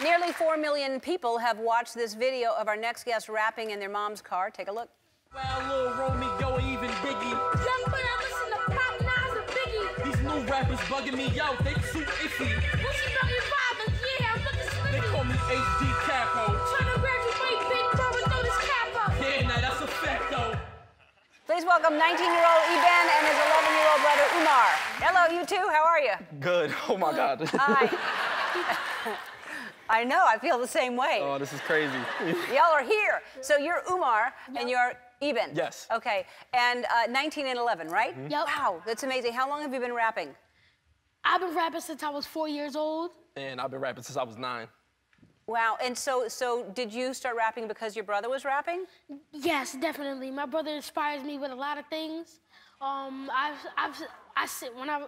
Nearly 4 million people have watched this video of our next guest rapping in their mom's car. Take a look. Well, Lil Romeo, even Biggie. Young boy, I listen to Pac Nas and Biggie. These new rappers bugging me out, they too iffy. Gucci Belly Robbins, yeah, I'm looking They call me HD Capo. Tryna graduate, big bro, and throw this cap up. Yeah, now that's a fact though. Please welcome 19-year-old Eben and his 11-year-old brother Umar. Hello, you two. How are you? Good. Oh my God. Hi. I know. I feel the same way. oh, this is crazy. Y'all are here. So you're Umar and you're Eben. Yes. Okay. And uh, 19 and 11, right? Yep. Wow, that's amazing. How long have you been rapping? I've been rapping since I was four years old. and I've been rapping since I was nine. Wow. And so, so did you start rapping because your brother was rapping? Yes, definitely. My brother inspires me with a lot of things. Um, I've, I've, I sit when I,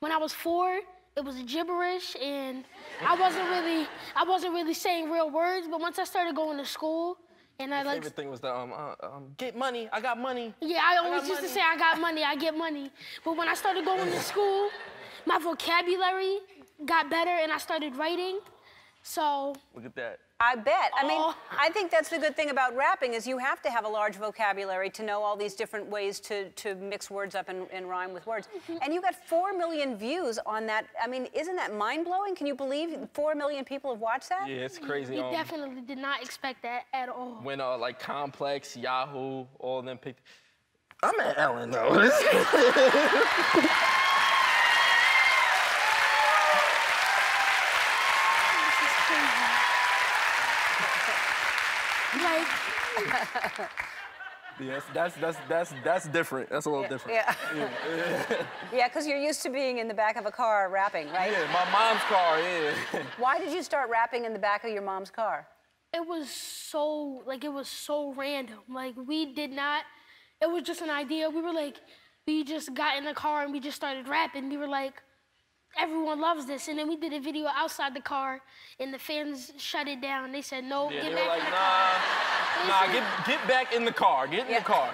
when I was four, it was gibberish, and I wasn't really, I wasn't really saying real words. But once I started going to school, and I like, favorite thing was the um, uh, um, get money. I got money. yeah, I always got used to say I got money, I get money. But when I started going to school, my vocabulary got better, and I started writing. So Look at that. I bet. I mean, Oh. I think that's the good thing about rapping is you have to have a large vocabulary to know all these different ways to, to mix words up and, and rhyme with words. Mm-hmm. And you got four million views on that. I mean, isn't that mind blowing? Can you believe four million people have watched that? Yeah, it's crazy. we Um, definitely did not expect that at all. when uh, like Complex, Yahoo, all of them picked. I'm at Ellen though. This is crazy. Like, yes, that's that's that's that's different. That's a little different. Yeah. Yeah, because you're used to being in the back of a car rapping, right? Yeah, my mom's car. Yeah. Why did you start rapping in the back of your mom's car? it was so, like, it was so random. Like, we did not, it was just an idea. We were like, we just got in the car and we just started rapping. We were like, everyone loves this. And then we did a video outside the car and the fans shut it down. They said, no, Yeah, get they back were in like, the car. nah, nah, get get back in the car. Get in Yeah. the car.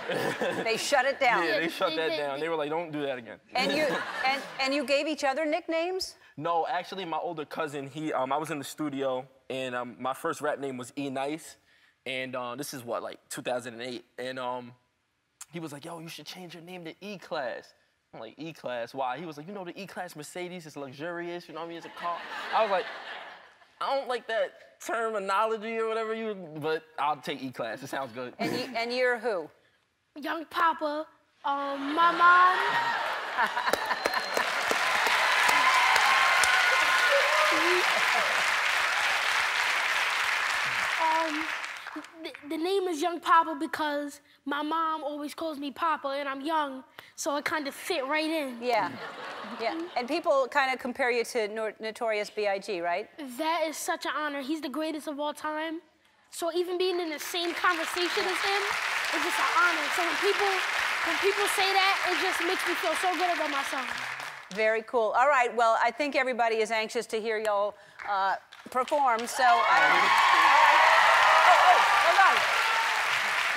They shut it down. yeah, they they- shut that they- down. They were like, don't do that again. And you and, and you gave each other nicknames? No, actually, my older cousin, he, um, I was in the studio, and um, my first rap name was E Nice, and uh, this is what, like 2008, and um, he was like, "Yo, you should change your name to E Class." I'm like, "E Class? Why?" He was like, "You know, the E Class Mercedes is luxurious. You know what I mean? It's a car." I was like, "I don't like that terminology or whatever you, but I'll take E Class. It sounds good." And, you, and you're who? Young Papa, um, my mom. um, the, the name is Young Papa because my mom always calls me Papa and I'm young, so it kind of fit right in. Yeah. Yeah. And people kind of compare you to Notorious B.I.G., right? That is such an honor. He's the greatest of all time. So even being in the same conversation as him is just an honor. So when people when people say that, it just makes me feel so good about myself. Very cool. All right. Well, I think everybody is anxious to hear y'all uh, perform. So, I don't know. All right. Oh, oh, hold on.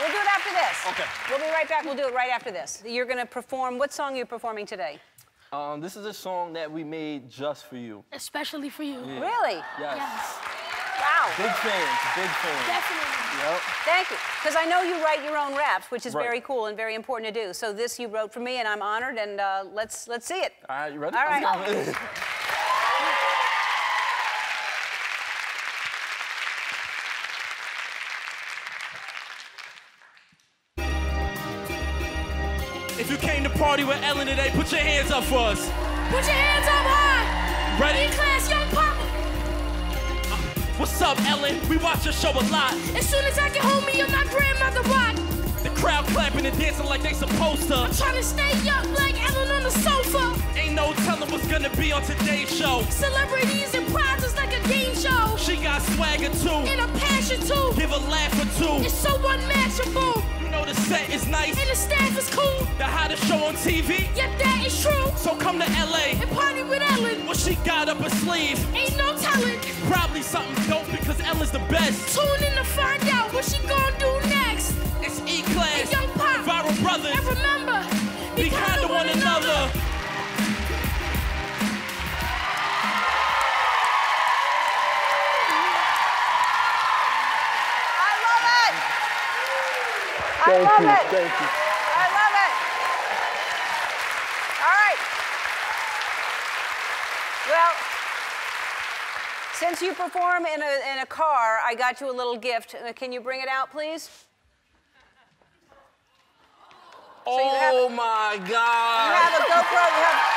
We'll do it after this. Okay. We'll be right back. We'll do it right after this. You're going to perform. What song are you performing today? Um, this is a song that we made just for you. Especially for you. Really? Yes. Yes, Wow. Big fans, big fans. definitely. Yep. Thank you. Because I know you write your own raps, which is Right. very cool and very important to do. So this you wrote for me, and I'm honored. And uh, let's let's see it. All right, you ready? All right. If you came to party with Ellen today, put your hands up for us. Put your hands up high. Ready? E-class, young papa. Uh, what's up, Ellen? We watch your show a lot. As soon as I get home, me and my grandmother rock. The crowd clapping and dancing like they supposed to. Trying to stay up like Ellen on the sofa. Ain't no telling what's gonna be on today's show. Celebrities and prizes like a game show. She got swagger too. And a passion too. Give a laugh or two. It's so unmatchable. Set is nice. And the staff is cool. The hottest show on TV. Yep, that is true. So come to LA. And party with Ellen. What she got up her sleeve? Ain't no telling. Probably something dope because Ellen's the best. Tune in to find out what she gonna do I love you. it. Thank you. I love it. All right. Well, since you perform in a, in a car, I got you a little gift. Uh, Can you bring it out, please? you have- oh my You God. have a GoPro. You have